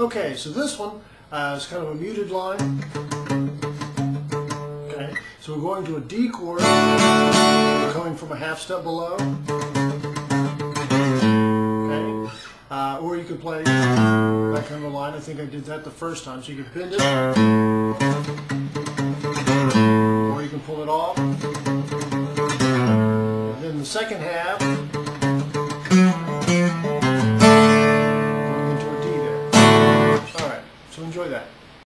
Okay, so this one uh, is kind of a muted line. Okay, so we're going to a D chord, we're coming from a half step below. Okay, uh, or you could play that kind of a line. I think I did that the first time. So you could bend it, or you can pull it off. And then the second half. questão olhar.